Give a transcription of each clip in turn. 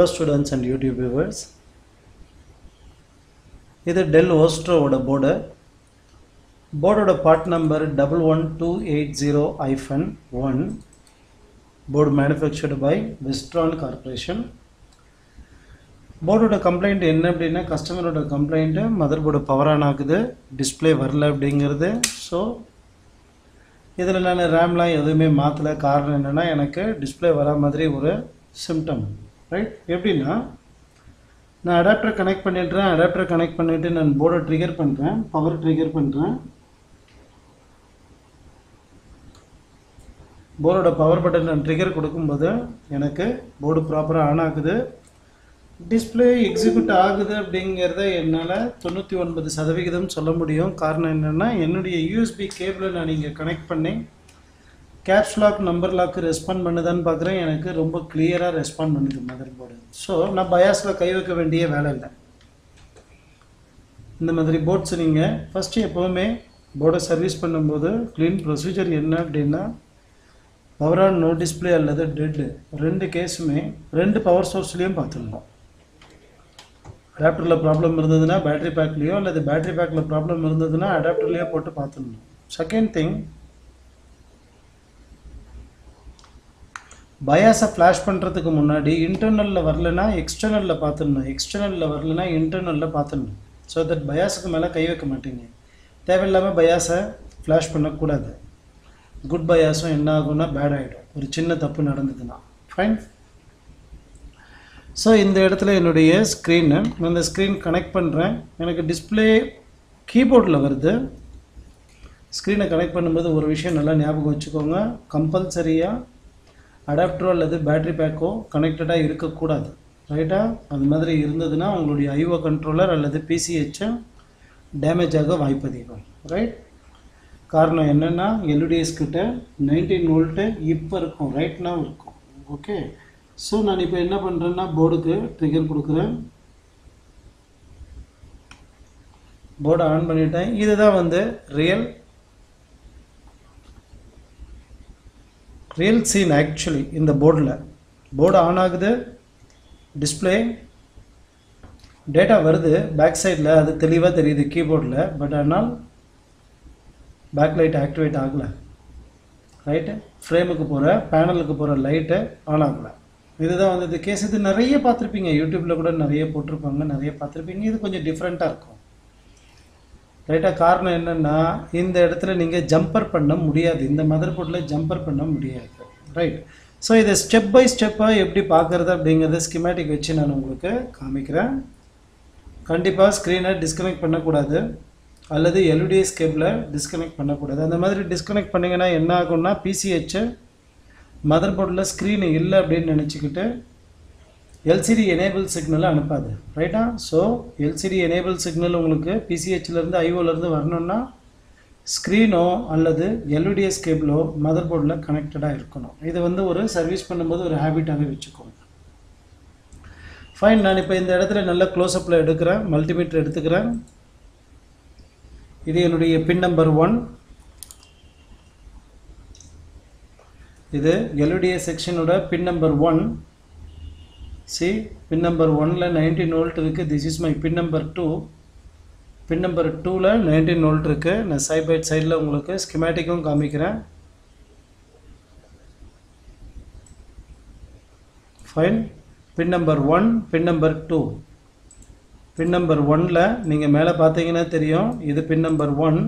Hello students and YouTube viewers இது Dell ஓஸ்ட்ரோவோட board போர்டோட part number double one two eight zero hyphen one board manufactured by Wistron Corporation போர்டோட complaint என்ன அப்படின்னா கஸ்டமரோட complaint mother board power on ஆகுது display வரல அப்படிங்கிறது. So இதில் நான் ரேம்லாம் எதுவுமே மாற்றலை காரணம் என்னென்னா எனக்கு டிஸ்ப்ளே வரா மாதிரி ஒரு சிம்டம் ரைட் எப்படின்னா நான் அடாப்டரை கனெக்ட் பண்ணிடுறேன் அடாப்டரை கனெக்ட் பண்ணிவிட்டு நான் போர்டை ட்ரிகர் பண்ணுறேன் பவர் ட்ரிகர் பண்ணுறேன் போர்டோட பவர் பட்டன் நான் ட்ரிகர் கொடுக்கும்போது எனக்கு போர்டு ப்ராப்பராக ஆன் ஆகுது. டிஸ்ப்ளே எக்ஸிக்யூட் ஆகுது அப்படிங்கிறத என்னால் தொண்ணூற்றி ஒன்பது சதவிகிதம் சொல்ல முடியும். காரணம் என்னென்னா என்னுடைய யூஎஸ்பி கேபிளை நான் இங்கே கனெக்ட் பண்ணி caps lock number lock respond பண்ணுதான்னு பார்க்குறேன். எனக்கு ரொம்ப கிளியராக ரெஸ்பாண்ட் பண்ணுது மதர் போர்டு ஸோ நான் பயாஸில் கை வைக்க வேண்டிய வேலை இல்லை. இந்த மாதிரி போர்ட்ஸ் நீங்கள் ஃபஸ்ட்டு எப்போவுமே போர்டை சர்வீஸ் பண்ணும்போது க்ளீன் ப்ரொசீஜர் என்ன அப்படின்னா பவர் ஆன் நோ டிஸ்பிளே அல்லது டெட்டு ரெண்டு கேஸுமே ரெண்டு பவர் சோர்ஸ்லேயும் பார்த்துருந்தோம் அடாப்டரில் ப்ராப்ளம் இருந்ததுன்னா பேட்டரி பேக்லேயோ அல்லது பேட்டரி பேக்கில் ப்ராப்ளம் இருந்ததுன்னா அடாப்டர்லேயோ போட்டு பார்த்துடணும். செகண்ட் திங் பயாஸை ஃப்ளாஷ் பண்ணுறதுக்கு முன்னாடி இன்டர்னலில் வரலனா எக்ஸ்டர்னலில் பார்த்துடணும். எக்ஸ்டர்னலில் வரலனா இன்டர்னலில் பார்த்துடணும். ஸோ தட் பயாஸுக்கு மேலே கை வைக்க மாட்டீங்க. தேவையில்லாமல் பயாஸை ஃப்ளாஷ் பண்ணக்கூடாது. குட் பயாஸும் என்ன ஆகும்னா பேட் ஆகிடும் ஒரு சின்ன தப்பு நடந்ததுன்னா. ஃபைன் ஸோ இந்த இடத்துல என்னுடைய ஸ்க்ரீனு நான் இந்த ஸ்க்ரீன் கனெக்ட் பண்ணுறேன் எனக்கு டிஸ்பிளே கீபோர்டில் வருது. ஸ்க்ரீனை கனெக்ட் பண்ணும்போது ஒரு விஷயம் நல்லா ஞாபகம் வச்சுக்கோங்க. கம்பல்சரியாக அடாப்டரோ அல்லது பேட்ரி பேக்கோ கனெக்டடாக இருக்கக்கூடாது. ரைட்டா அது மாதிரி இருந்ததுன்னா உங்களுடைய ஐஓ கண்ட்ரோலர் அல்லது பிசிஹெச்சை டேமேஜ் ஆக வாய்ப்பு அதிகம் ரைட் காரணம் என்னென்னா எல்இடிஎஸ் கிட்ட நைன்டீன் வோல்ட்டு இப்போ இருக்கும். ரைட்னா இருக்கும். ஓகே ஸோ நான் இப்போ என்ன பண்ணுறேன்னா போர்டுக்கு ட்ரிகர் கொடுக்குறேன். போர்டை ஆன் பண்ணிட்டேன். இதுதான் வந்து ரியல் ரியல் சீன் ஆக்சுவலி இந்த போர்டில் போர்டு ஆன் ஆகுது டிஸ்பிளே டேட்டா வருது பேக் சைடில் அது தெளிவாக தெரியுது கீபோர்டில் பட் ஆனால் பேக் லைட் ஆக்டிவேட் ஆகலை ரைட்டு ஃப்ரேமுக்கு போகிற பேனலுக்கு போகிற லைட்டு ஆன் ஆகலை. இதுதான் வந்து இந்த கேஸ் இது நிறைய பார்த்துருப்பீங்க. யூடியூப்பில் கூட நிறைய போட்டிருப்பாங்க நிறைய பார்த்துருப்பீங்க. இது கொஞ்சம் டிஃப்ரெண்ட்டாக இருக்கும். ரைட்டாக காரணம் என்னென்னா இந்த இடத்துல நீங்கள் ஜம்பர் பண்ண முடியாது. இந்த மதர் போர்டில் ஜம்பர் பண்ண முடியாது. ரைட் ஸோ இதை ஸ்டெப் பை ஸ்டெப்பாக எப்படி பார்க்குறது அப்படிங்கிறத ஸ்கிமேட்டிக் வச்சு நான் உங்களுக்கு காமிக்கிறேன். கண்டிப்பாக ஸ்க்ரீனை டிஸ்கனெக்ட் பண்ணக்கூடாது. அல்லது எல்இடிஎஸ் கேபிளை டிஸ்கனெக்ட் பண்ணக்கூடாது. அந்த மாதிரி டிஸ்கனெக்ட் பண்ணிங்கன்னா என்ன ஆகும்னா பிசிஹெச்சு மதர் போர்டில் ஸ்க்ரீன் இல்லை அப்படின்னு நினச்சிக்கிட்டு எல்சிடி எனேபிள் சிக்னலை அனுப்பாது. ரைட்டா ஸோ எல்சிடி எனேபிள் சிக்னல் உங்களுக்கு பிசிஹெச்லேருந்து ஐஓலேருந்து வரணும்னா ஸ்க்ரீனோ அல்லது எல்இடிஎஸ் கேபிளோ மதர் போர்டில் கனெக்டடாக இருக்கணும். இது வந்து ஒரு சர்வீஸ் பண்ணும்போது ஒரு ஹேபிட்டாகவே வச்சுக்கோங்க. ஃபைன் நான் இப்போ இந்த இடத்துல நல்ல க்ளோஸ்அப்பில் எடுக்கிறேன். மல்டிமீட்டர் எடுத்துக்கிறேன். இது என்னுடைய பின் நம்பர் ஒன் இது LEDs செக்ஷனோட pin number one C pin number ஒனில் நைன்டீன் வோல்ட் இருக்குது this is my pin number two pin number டூவில் நைன்டீன் volt இருக்கு. நான் சைட் பை சைடில் உங்களுக்கு ஸ்கிமேட்டிக்கும் காமிக்கிறேன். Fine pin number one pin number two pin number ஒனில் நீங்கள் மேலே பார்த்தீங்கன்னா தெரியும். இது pin number one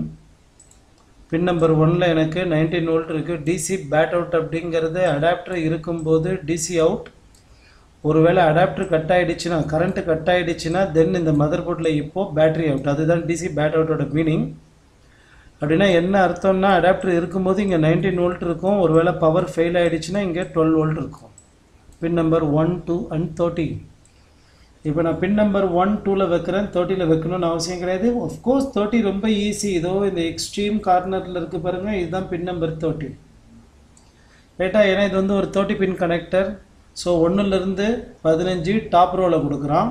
pin number ஒனில் எனக்கு நைன்டீன் வோல்ட் இருக்குது டிசி பேட் அவுட் அப்படிங்கிறது அடாப்டர் இருக்கும்போது டிசி அவுட் ஒருவேளை அடாப்டர் கட் ஆகிடுச்சுன்னா கரண்ட்டு கட் ஆகிடுச்சுன்னா தென் இந்த மதர் போர்டில் இப்போது பேட்ரி அவுட் அதுதான் டிசி பேட் அவுட்டோட மீனிங் அப்படின்னா என்ன அர்த்தம்னா அடாப்டர் இருக்கும்போது இங்கே நைன்டீன் வோல்ட் இருக்கும். ஒருவேளை பவர் ஃபெயில் ஆகிடுச்சுன்னா இங்கே டுவெல் வோல்ட் இருக்கும். Pin number one two and thirty இப்போ நான் பின் நம்பர் ஒன் டூவில் வைக்கிறேன். தேர்ட்டியில் வைக்கணும்னு அவசியம் கிடையாது. ஆஃப்கோர்ஸ் தேர்ட்டி ரொம்ப ஈஸி இதோ இந்த எக்ஸ்ட்ரீம் கார்னரில் இருக்குது பாருங்கள் இதுதான் பின் நம்பர் தேர்ட்டி ரைட்டா ஏன்னா இது வந்து ஒரு தேர்ட்டி பின் கனெக்டர் ஸோ ஒன்றுலேருந்து பதினஞ்சு டாப் ரோவில் கொடுக்குறான்.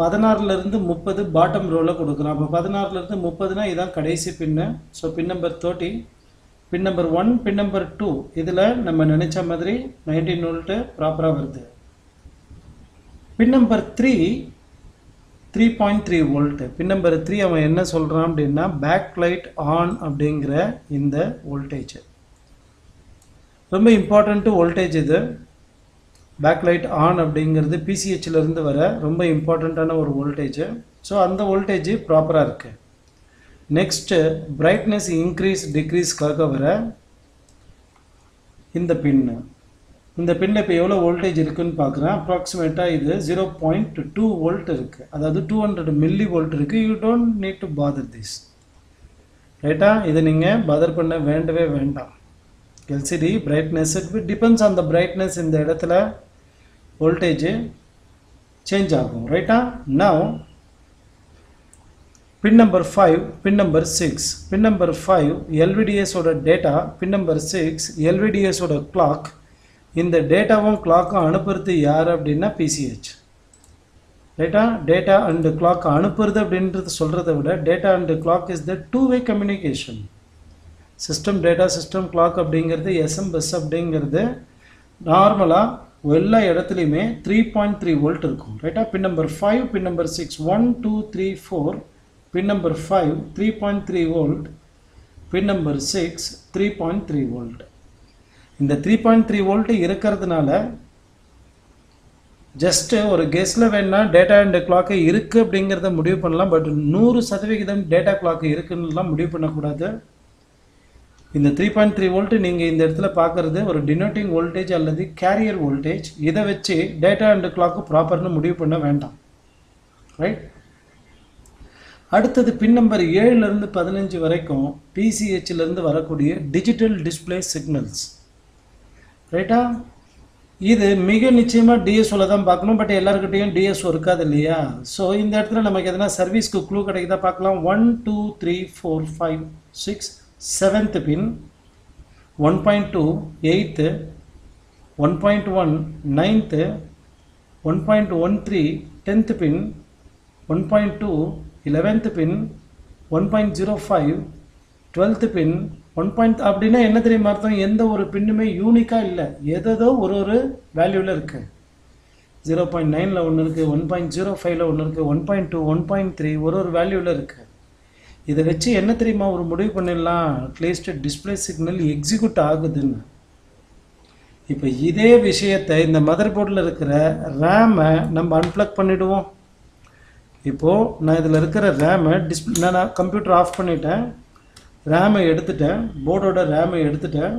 பதினாறுலேருந்து முப்பது பாட்டம் ரோவில் கொடுக்குறான். அப்போ பதினாறுலேருந்து முப்பதுனா இதுதான் கடைசி pin so pin number thirty pin number one pin number two இதில் நம்ம நினச்ச மாதிரி நைன்டீன் வோல்ட்டு ப்ராப்பராக வருது. Pin number three three point three volt pin number three அவன் என்ன சொல்கிறான் அப்படின்னா பேக் லைட் ஆன் அப்படிங்கிற இந்த வோல்டேஜ் ரொம்ப இம்பார்ட்டண்ட்டு வோல்டேஜ் இது. பேக் லைட் ஆன் அப்படிங்கிறது பிசிஹெச்லேருந்து வர ரொம்ப இம்பார்ட்டண்ட்டான ஒரு வோல்டேஜு ஸோ அந்த வோல்டேஜ் ப்ராப்பராக இருக்குது நெக்ஸ்ட்டு பிரைட்னஸ் இன்க்ரீஸ் டிக்ரீஸ்க்காக வர இந்த பின்னு இந்த பின்னில் இப்போ எவ்வளோ வோல்டேஜ் இருக்குன்னு பார்க்குறேன் அப்ராக்சிமேட்டாக இது ஜீரோ பாயிண்ட் டூ வோல்ட் இருக்குது அதாவது டூ ஹண்ட்ரட் மில்லி வோல்ட் இருக்குது you don't need to bother this ரைட்டா இதை நீங்கள் பதர் பண்ண வேண்டவே வேண்டாம். LCD brightness it depends on the brightness இந்த இடத்துல வோல்டேஜ் சேஞ்ச் ஆகும் ரைட்டா now pin number five pin number six pin number five எல்விடிஎஸோட data pin number six எல்விடிஎஸோட கிளாக் இந்த டேட்டாவும் கிளாக்கும் அனுப்புறது யார் அப்படின்னா பிசிஹெச் ரைட்டா டேட்டா அண்டு கிளாக் அனுப்புறது அப்படின்றது சொல்கிறத விட data and clock is the two way communication system data system clock அப்படிங்கிறது எஸ்எம்பஸ் அப்படிங்கிறது நார்மலாக எல்லா இடத்துலையுமே த்ரீ பாயிண்ட் த்ரீ வோல்ட் இருக்கும். ரைட்டா pin number five pin number six one two three four pin number five three point three volt pin number six three point three volt இந்த three point three volt இருக்கிறதுனால just ஒரு கெஸ்டில் வேணால் data and clock இருக்குது அப்படிங்கிறத முடிவு பண்ணலாம். But நூறு சதவிகிதம் டேட்டா கிளாக்கு இருக்குன்னுலாம் முடிவு பண்ணக்கூடாது. இந்த த்ரீ பாயிண்ட் த்ரீ வோல்ட் நீங்கள் இந்த இடத்துல பார்க்குறது ஒரு டினோட்டிங் வோல்டேஜ் அல்லது கேரியர் வோல்டேஜ் இதை வச்சு டேட்டா அண்ட் கிளாக்கு ப்ராப்பர்னு முடிவு பண்ண வேண்டாம். ரைட் அடுத்தது பின் நம்பர் ஏழுலேருந்து பதினஞ்சு வரைக்கும் பிசிஹெச்லேருந்து வரக்கூடிய டிஜிட்டல் டிஸ்பிளே சிக்னல்ஸ் ரைட்டா இது மிக நிச்சயமாக டிஎஸ்ஓவில் தான் பார்க்கணும் பட் எல்லாருக்கிட்டையும் டிஎஸ்ஓ இருக்காது இல்லையா? ஸோ இந்த இடத்துல நமக்கு எதனா சர்வீஸ்க்கு க்ளூ கிடைக்குதா பார்க்கலாம். One two three four five six seventh pin one point two eighth one point one ninth one point one three tenth pin one point two eleventh pin one point zero five twelfth pin one point அப்படின்னா என்ன தெரியுமா அர்த்தம்? எந்த ஒரு பின்னுமே யூனிக்காக இல்லை. எதோ ஒரு ஒரு வேல்யூவில் இருக்குது ஜீரோ பாயிண்ட் நைனில் ஒன்று இருக்குது ஒன் பாயிண்ட் ஜீரோ ஃபைவ்ல ஒன்று இருக்குது one point two one point three ஒரு ஒரு வேல்யூவில் இருக்குது இதை வச்சு என்ன தெரியுமா ஒரு முடிவு பண்ணிடலாம். அட்லீஸ்ட் டிஸ்பிளே சிக்னல் எக்ஸிக்யூட் ஆகுதுன்னு. இப்போ இதே விஷயத்தை இந்த மதர் போர்டில் இருக்கிற ரேமை நம்ம அன்பிளக் பண்ணிவிடுவோம் இப்போது நான் இதில் இருக்கிற ரேமை டிஸ்பிளே நான் கம்ப்யூட்டர் ஆஃப் பண்ணிட்டேன். ரேமை எடுத்துட்டேன். போர்டோட ரேமை எடுத்துட்டேன்.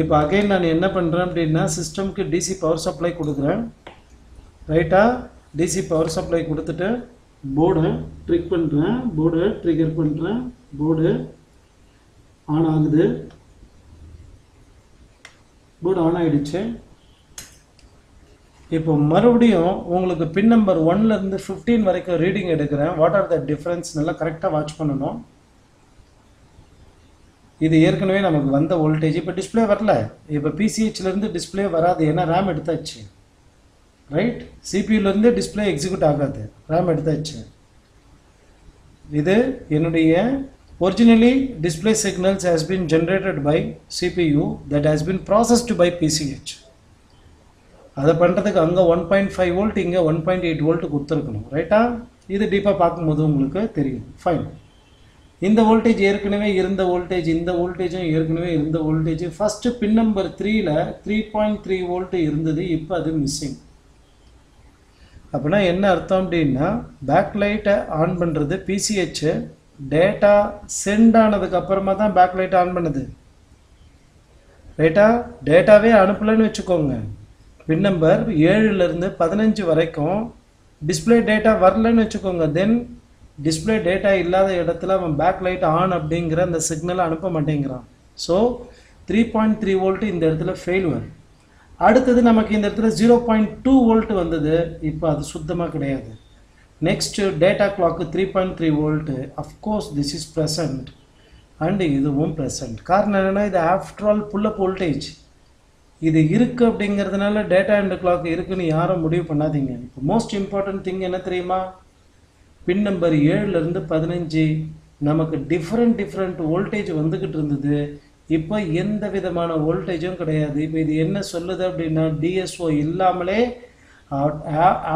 இப்போ அகைன் நான் என்ன பண்ணுறேன் அப்படின்னா சிஸ்டம்க்கு டிசி பவர் சப்ளை கொடுக்குறேன். ரைட்டாக டிசி பவர் சப்ளை கொடுத்துட்டு போர்டை ட்ரிக் பண்ணுறேன் போர்டை ட்ரிகர் பண்ணுறேன் போர்டு ஆன் ஆகுது. போர்டு ஆன் ஆகிடுச்சு இப்போ மறுபடியும் உங்களுக்கு பின் நம்பர் ஒன்லேருந்து ஃபிஃப்டீன் வரைக்கும் ரீடிங் எடுக்கிறேன். வாட் ஆர் த டிஃப்ரென்ஸ் நல்லா கரெக்டாக வாட்ச் பண்ணணும். இது ஏற்கனவே நமக்கு வந்த வோல்டேஜ் இப்போ டிஸ்பிளே வரல. இப்போ பிசிஹெச்லேருந்து டிஸ்பிளே வராது. ஏன்னா ரேம் எடுத்தாச்சு. ரைட் சிபியூலேருந்து டிஸ்பிளே எக்ஸிக்யூட் ஆகாது. ரேம் எடுத்தாச்சு. இது என்னுடைய originally display signals has been generated by CPU that has been processed by PCH அதை பண்ணுறதுக்கு அங்கே ஒன் பாயிண்ட் ஃபைவ் வோல்ட் இங்கே ஒன் பாயிண்ட் எயிட் வோல்ட்டு கொடுத்துருக்கணும். ரைட்டா இது டீப்பாக பார்க்கும்போது உங்களுக்கு தெரியும். ஃபைன் இந்த வோல்டேஜ் ஏற்கனவே இருந்த வோல்டேஜ் இந்த வோல்டேஜும் ஏற்கனவே இருந்த வோல்டேஜ் ஃபஸ்ட்டு பின் நம்பர் த்ரீல த்ரீ பாயிண்ட் த்ரீ வோல்ட்டு இருந்தது. இப்போ அது மிஸ்ஸிங் அப்படின்னா என்ன அர்த்தம் அப்படின்னா பேக் லைட்டை ஆன் பண்ணுறது பிசிஹெச் டேட்டா சென்ட் ஆனதுக்கு அப்புறமா தான் பேக்லைட் ஆன் பண்ணுது. ரைட்டா டேட்டாவே அனுப்பலைன்னு வச்சுக்கோங்க. பின் நம்பர் ஏழுலேருந்து பதினஞ்சு வரைக்கும் டிஸ்பிளே டேட்டா வரலன்னு வச்சுக்கோங்க. தென் டிஸ்பிளே டேட்டா இல்லாத இடத்துல அவன் பேக் லைட் ஆன் அப்படிங்கிற அந்த சிக்னலை அனுப்ப மாட்டேங்கிறான். So three point three volt இந்த இடத்துல ஃபெயில்வர் அடுத்தது நமக்கு இந்த இடத்துல ஜீரோ பாயிண்ட் டூ வோல்ட் வந்தது. இப்போ அது சுத்தமாக கிடையாது. Next data clock three point three volt of course this is present and இதுவும் ப்ரெசன்ட் காரணம் என்னென்னா இது ஆஃப்டர் ஆல் புல்லப் வோல்டேஜ் இது இருக்குது அப்படிங்கிறதுனால டேட்டா அண்ட் கிளாக் இருக்குன்னு யாரும் முடிவு பண்ணாதீங்க. இப்போ மோஸ்ட் இம்பார்ட்டன்ட் திங் என்ன தெரியுமா? பின் நம்பர் ஏழுலேருந்து பதினஞ்சு. நமக்கு டிஃப்ரெண்ட் டிஃப்ரெண்ட் வோல்டேஜ் வந்துக்கிட்டு இருந்தது. இப்போ எந்த விதமான வோல்டேஜும் கிடையாது. இப்போ இது என்ன சொல்லுது அப்படின்னா டிஎஸ்ஓ இல்லாமலே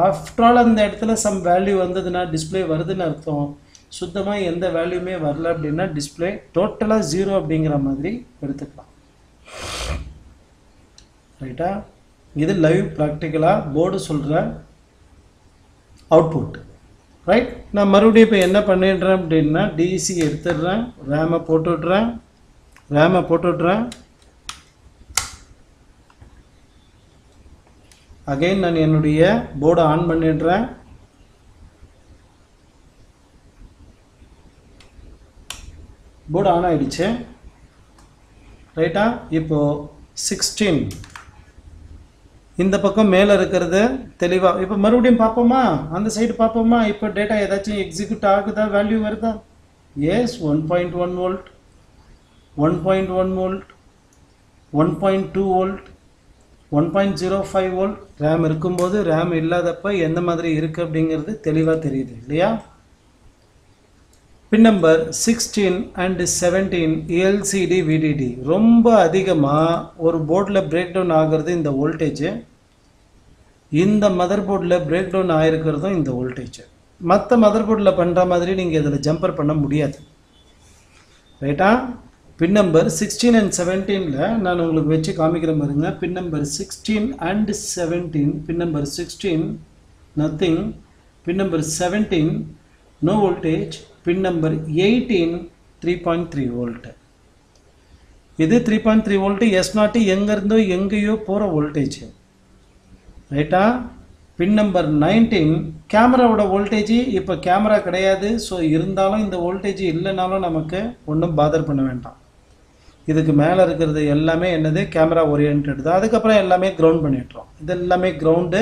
ஆஃப்டர் ஆல் அந்த இடத்துல சம் வேல்யூ வந்ததுன்னா டிஸ்ப்ளே வருதுன்னு அர்த்தம். சுத்தமாக எந்த வேல்யூமே வரல அப்படின்னா டிஸ்ப்ளே டோட்டலாக ஜீரோ அப்படிங்கிற மாதிரி எடுத்துக்கலாம். ரைட்டா இது லைவ் ப்ராக்டிக்கலாக போர்டு சொல்கிற அவுட்புட் ரைட் நான் மறுபடியும் இப்போ என்ன பண்ணிடுறேன் அப்படின்னா டிசி எடுத்துடுறேன் ரேமை போட்டு விட்றேன் ரேமை போட்டு விட்றேன் அகைன் நான் என்னுடைய போர்டை ஆன் பண்ணிடுறேன். போர்டு ஆன் ஆகிடுச்சு ரைட்டா இப்போ சிக்ஸ்டீன் இந்த பக்கம் மேலே இருக்கிறது தெளிவாக இப்போ மறுபடியும் பார்ப்போமா? அந்த சைடு பார்ப்போமா? இப்போ டேட்டா ஏதாச்சும் எக்ஸிக்யூட் ஆகுதா? வேல்யூ வருதா? Yes one point one volt one point one volt one point two volt one point zero five volt RAM இருக்கும்போது ரேம் இல்லாதப்ப எந்த மாதிரி இருக்குது அப்படிங்கிறது தெளிவாக தெரியுது இல்லையா? Pin number sixteen and seventeen LCD VDD ரொம்ப அதிகமாக ஒரு போர்டில் பிரேக் டவுன் ஆகிறது இந்த வோல்டேஜு இந்த மதர் போர்டில் பிரேக் டவுன் ஆகிருக்கிறதும் இந்த வோல்டேஜ் மற்ற மதர் போர்டில் பண்ணுற மாதிரி நீங்கள் இதில் ஜம்பர் பண்ண முடியாது. ரைட்டா பின் நம்பர் சிக்ஸ்டீன் அண்ட் செவன்டீனில் நான் உங்களுக்கு வச்சு காமிக்கிற பாருங்க. Pin number sixteen and seventeen pin number sixteen nothing pin number seventeen no voltage pin number eighteen three point three volt இது three point three volt is not எங்கேருந்தோ எங்கேயோ போகிற வோல்டேஜ் ரைட்டா பின் நம்பர் நைன்டீன் கேமராவோட voltage இப்போ camera கிடையாது. So இருந்தாலும் இந்த வோல்டேஜ் இல்லைனாலும் நமக்கு ஒன்றும் பாதர் பண்ண வேண்டாம். இதுக்கு மேலே இருக்கிறது எல்லாமே என்னது? கேமரா ஓரியன்ட் தான். அதுக்கப்புறம் எல்லாமே கிரவுண்ட் பண்ணிட்டுறோம். இது எல்லாமே கிரவுண்டு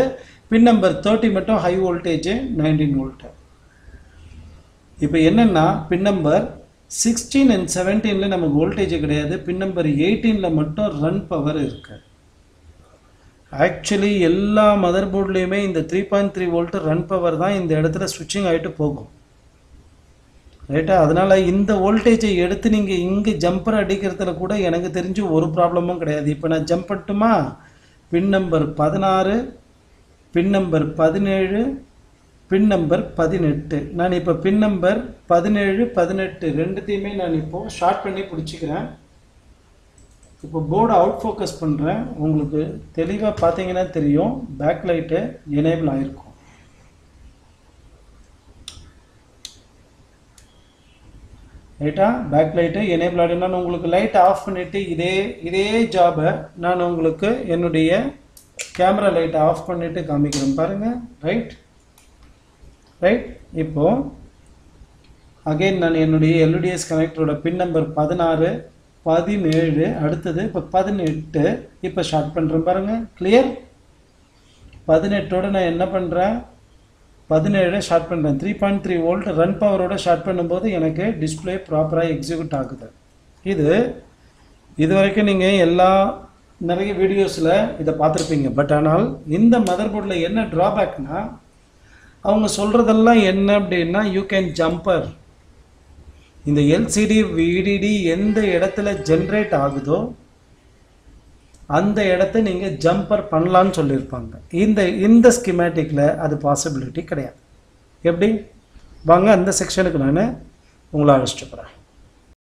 பின் நம்பர் தேர்ட்டி மட்டும் ஹை வோல்டேஜ் நைன்டீன் வோல்ட்டு இப்போ என்னென்னா பின் நம்பர் சிக்ஸ்டீன் அண்ட் செவன்டீனில் நமக்கு வோல்டேஜ் கிடையாது. பின் நம்பர் எயிட்டீனில் மட்டும் ரன் பவர் இருக்குது ஆக்சுவலி எல்லா மதர் போர்ட்லேயுமே இந்த three point three volt run power தான் இந்த இடத்துல ஸ்விட்சிங் ஆகிட்டு போகும். ரைட்டா அதனால் இந்த வோல்டேஜை எடுத்து நீங்கள் இங்கே ஜம்பர் அடிக்கிறதுல கூட எனக்கு தெரிஞ்சு ஒரு ப்ராப்ளமும் கிடையாது. இப்போ நான் ஜம்ப் பண்ணட்டுமா பின் நம்பர் பதினாறு பின் நம்பர் பதினேழு பின் நம்பர் பதினெட்டு. நான் இப்போ பின் நம்பர் பதினேழு பதினெட்டு ரெண்டுத்தையுமே நான் இப்போது ஷார்ட் பண்ணி பிடிச்சிக்கிறேன். இப்போ போர்டை அவுட் ஃபோக்கஸ் பண்ணுறேன் உங்களுக்கு தெளிவாக பார்த்தீங்கன்னா தெரியும். பேக் லைட்டு எனேபிள் ஆகிருக்கும் ரைட்டா பேக் லைட்டு எனேபிள் ஆகிடும் நான் உங்களுக்கு லைட் ஆஃப் பண்ணிவிட்டு இதே இதே ஜாபை நான் உங்களுக்கு என்னுடைய கேமரா லைட்டை ஆஃப் பண்ணிவிட்டு காமிக்கிறேன் பாருங்கள் ரைட் ரைட் இப்போது அகைன் நான் என்னுடைய எல்இடிஎஸ் கனெக்டரோட பின் நம்பர் பதினாறு பதினேழு அடுத்தது இப்போ பதினெட்டு இப்போ ஷார்ட் பண்ணுறேன் பாருங்கள் கிளியர் பதினெட்டோடு நான் என்ன பண்ணுறேன் பதினேழு ஷார்ட் பண்ணுறேன் three point three volt run பவரோட short பண்ணும்போது எனக்கு டிஸ்பிளே ப்ராப்பராக எக்ஸிக்யூட் ஆகுது. இது இது வரைக்கும் நீங்கள் எல்லா நிறைய வீடியோஸில் இதை பார்த்துருப்பீங்க. பட் ஆனால் இந்த மதர் போர்டில் என்ன ட்ராபேக்னா அவங்க சொல்கிறதெல்லாம் என்ன அப்படின்னா யூ கேன் ஜம்பர் இந்த எல்சிடி விடிடி எந்த இடத்துல ஜென்ரேட் ஆகுதோ அந்த இடத்த நீங்கள் ஜம்பர் பண்ணலான்னு சொல்லியிருப்பாங்க. இந்த இந்த ஸ்கிமேட்டிக்கில் அது பாசிபிலிட்டி கிடையாது. எப்படி? வாங்க அந்த செக்ஷனுக்கு நான் உங்களை அழைச்சிட்டு போகிறேன்